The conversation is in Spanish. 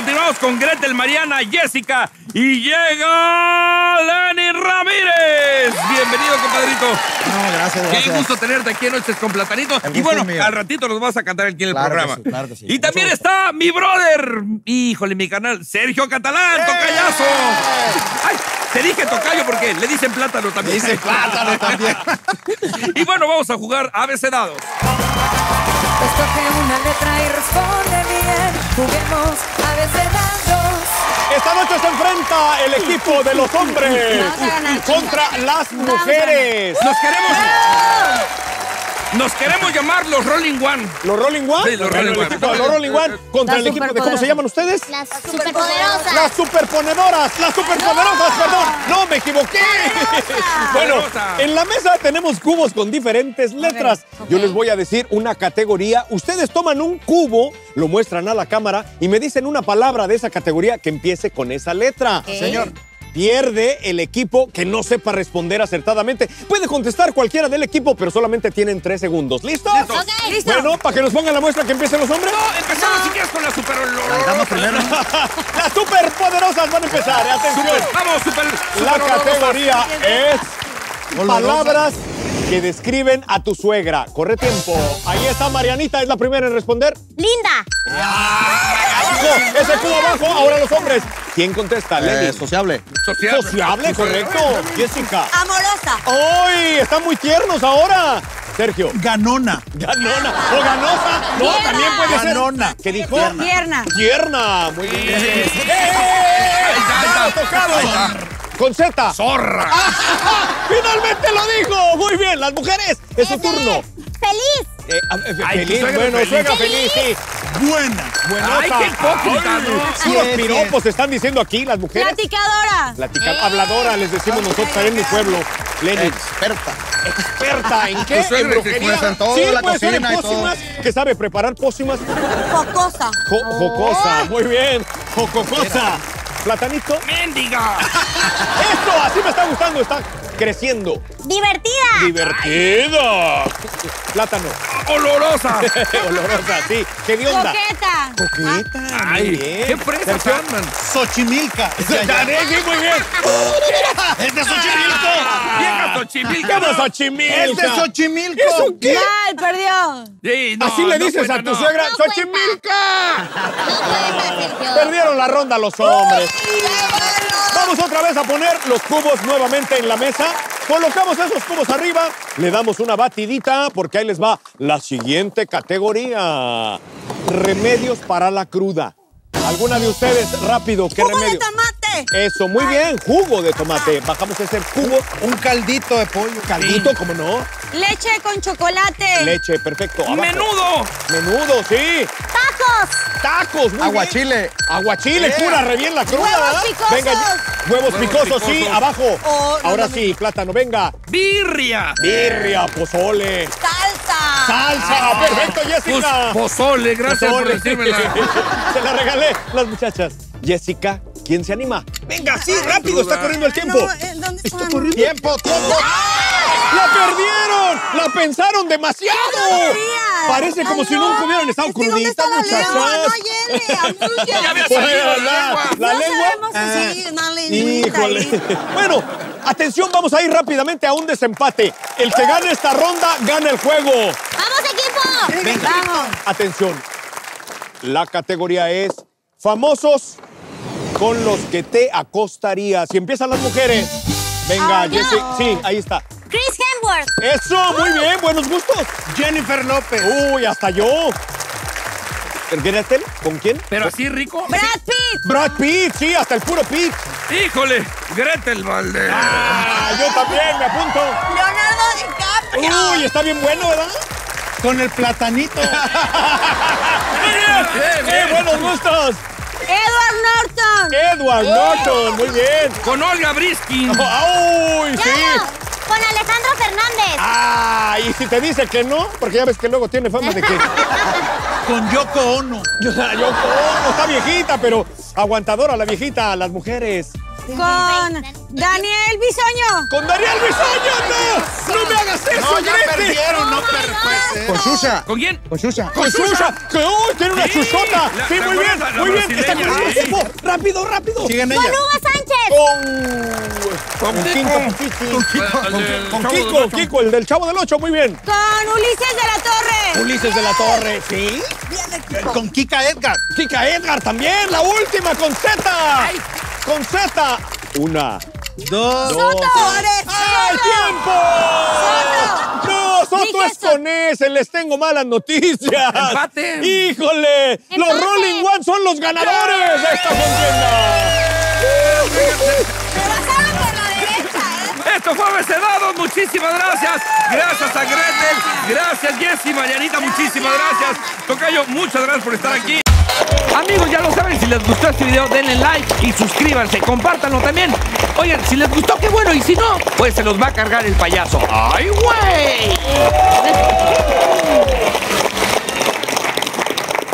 continuamos con Gretel, Mariana, Jessica y llega Lenny Ramírez. Bienvenido, compadrito. No, gracias, Qué gracias. gusto tenerte aquí en Noches con Platanito. El Y bueno, al ratito nos vas a cantar aquí en el Claro que programa. sí, claro que sí. Y también está mi brother, híjole, mi canal, Sergio Catalán, tocayazo. Ay, te dije tocayo porque le dicen plátano también. Dice plátano también. y bueno, vamos a jugar abecedados. Escoge una letra y responde. Juguemos a veces. Esta noche se enfrenta el equipo de los hombres contra las mujeres. Nos queremos. Nos queremos llamar los Rolling One. ¿Los Rolling One? Sí, los Rolling One. los Rolling One contra el equipo de. ¿Cómo se llaman ustedes? Las superpoderosas. Las superponedoras, las superpoderosas, perdón. No, me equivoqué. bueno, en la mesa tenemos cubos con diferentes letras. Yo les voy a decir una categoría. Ustedes toman un cubo, lo muestran a la cámara y me dicen una palabra de esa categoría que empiece con esa letra. Señor. Pierde el equipo que no sepa responder acertadamente. Puede contestar cualquiera del equipo, pero solamente tienen tres segundos. ¿Listos? Listos. Listo. Bueno, para que nos pongan la muestra que empiecen los hombres. No, empezamos si quieres con la super. Arrancamos primero. Las superpoderosas van a empezar. Atención. Super, vamos, super. La categoría es palabras que describen a tu suegra. Corre tiempo. Ahí está Marianita, es la primera en responder. Linda. Abajo, ese cubo abajo. Ahora los hombres. ¿Quién contesta? Eh, Lenny. sociable. Sociable. Sociable, correcto. Jessica. Amorosa. ¡Ay! Están muy tiernos ahora. Sergio. Ganona. Ganona. O ganosa. No, Tierna. también puede ser. Ganona. ¿Qué dijo? Tierna. Tierna. Muy bien. ¡Eh! Tocado. Con Z. Zorra. ¡Finalmente lo dijo! Muy bien, las mujeres. Es su turno. Feliz. Eh, ah, eh, Ay, feliz, suegra bueno, feliz. suegra feliz, sí. Buena. Buenosa. Ay, qué hipócrita, Sí, piropos están diciendo aquí las mujeres. Platicadora. Platica- habladora, les decimos nosotros ahí en mi pueblo. Lenny, Experta. experta en qué? En que brujería. en todo, sí, la puede ser en pócimas, que sabe preparar pócimas. Jocosa. Jo- jocosa, muy bien. Jococosa. Platanito. Mendiga. Esto, así me está gustando, está creciendo. Divertida. Divertido. Plátano. Olorosa. Olorosa, sí. ¿Qué de onda? Coqueta. Coqueta. muy Ay, bien. qué Sergio. andan. Xochimilca. Ya, sí, muy bien. Es de Xochimilco. Vieja Xochimilca. ¿Qué vas a chimilca? Es de Xochimilco. ¿Eso qué? Mal, perdió. Sí, no, Así le no dices a tu no. suegra, No. ¡Xochimilca! No cuenta, Sergio. Perdieron la ronda los hombres. Vamos otra vez a poner los cubos nuevamente en la mesa. Colocamos esos cubos arriba, le damos una batidita porque ahí les va la siguiente categoría. Remedios para la cruda. ¿Alguna de ustedes rápido qué Jugo de tomate. Eso, muy bien, jugo de tomate. Bajamos ese cubo, Un caldito de pollo. caldito, ¿cómo no? Leche con chocolate. Leche, perfecto. abajo. Menudo. Menudo, sí. Tacos. Tacos, muy Aguachile. bien. Aguachile, Eh. cura, re bien la cruda. Huevos ¿verdad? picosos. Venga, huevos, Huevos picosos, sí, abajo. Oh, no, Ahora no, sí, plátano, venga. Birria. Birria, pozole. Salsa. Salsa, perfecto, Pues, Jessica. pozole, gracias por Pozole. decírmela. Se la regalé, las muchachas. Jessica, ¿quién se anima? Venga, sí, rápido, está corriendo el tiempo. No, eh, ¿dónde Está. Tiempo, tiempo. ¡La perdieron! ¡La pensaron demasiado! Parece como Ay, si no. nunca hubieran estado Es que ¿dónde cruditas, está la lengua? muchachas. Ya había salido la la, lengua. la lengua. si Híjole. ahí. Bueno, atención, vamos a ir rápidamente a un desempate. El que gane esta ronda gana el juego. ¡Vamos, equipo! Vamos. Atención. La categoría es famosos con los que te acostarías. Y empiezan las mujeres. Venga, Ah. Jessy. Sí, ahí está. Chris Hemsworth. Eso, muy bien, buenos gustos. Jennifer López. Uy, hasta yo. ¿Gretel? ¿Con quién? Pero así rico. Brad Pitt. Brad Pitt, sí, hasta el puro Pitt. Híjole, Gretel Valdez. Ah, yo también, me apunto. Leonardo DiCaprio. Uy, está bien bueno, ¿verdad? Con el platanito. Bien, ¡Qué bien. buenos gustos! Edward Norton. Edward Norton, muy bien. Con Olga Briskin. ¡Uy, sí! Con Alejandro Fernández. Ah, y si te dice que no, porque ya ves que luego tiene fama de que. Con Yoko Ono. Yo, yo, oh, está viejita, pero aguantadora la viejita, las mujeres. Con Daniel Bisoño. ¡Con Daniel Bisoño! ¡No! ¡No me hagas eso, No, ya Grete! perdieron, no per- puede ser. Con Xuxa. ¿Con quién? Con Xuxa. ¡Con Xuxa! ¡Que hoy tiene una la- ¡Sí, ¿te muy bien! ¡Muy bien! ¡Está con el sí. tiempo! ¡Rápido, rápido! Sigan Con. Hugo Sánchez. Con... Con Kiko, con Kiko. Con el del Chavo del Ocho, muy bien. Con Ulises de la Torre. Ulises de la Torre, ¿sí? Con Kika Edgar. Kika Edgar también, la última con Z. Con Z. Una, Dos. Suárez. ¡Ay, tiempo! No, Soto es con ese, les tengo malas noticias. Empate. ¡Híjole! Los. Rolling One son los ganadores de esta contienda. Esto fue Abecedados, muchísimas gracias. Gracias a Gretel, gracias Jessy, Marianita, muchísimas gracias. Tocayo, muchas gracias por estar aquí. Amigos, ya lo saben, si les gustó este video, denle like y suscríbanse, compártanlo también. Oigan, si les gustó, qué bueno, y si no, pues se los va a cargar el payaso. ¡Ay, güey!